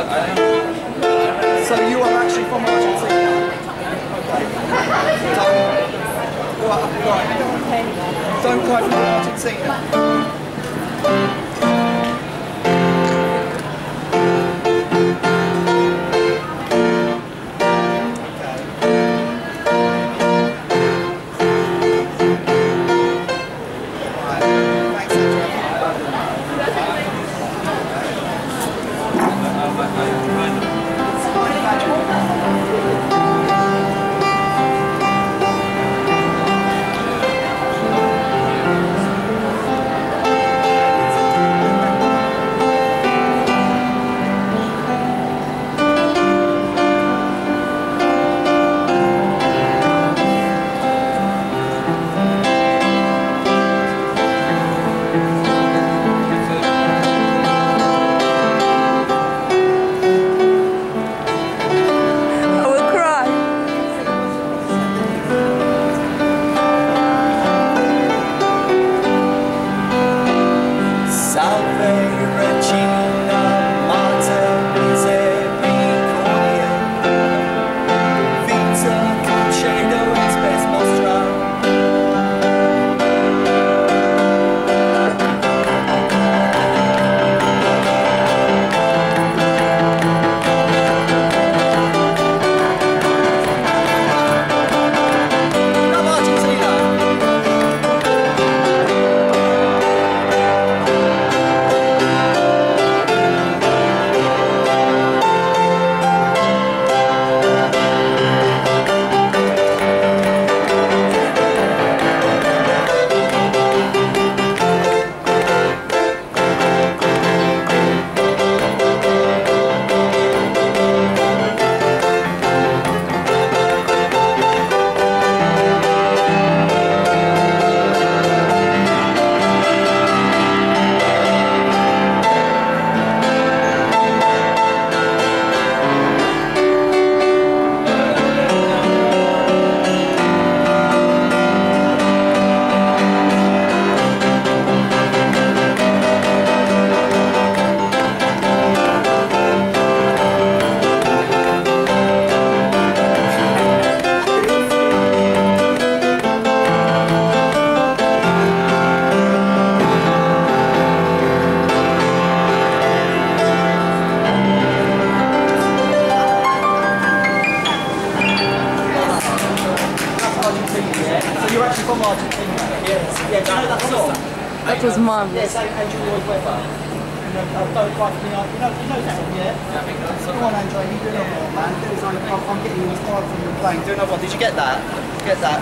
So you are actually from Argentina? Okay. Don't, right, right. Don't cry from Argentina. That song? That was marvelous. Yes, Andrew Lloyd Webber. You know, uh, don't cry for me. You know, you know that song, yeah? Come on, Andrew, you do another one, man. I'm, I'm getting inspired from your playing. Do another one. Did you get that? Get that?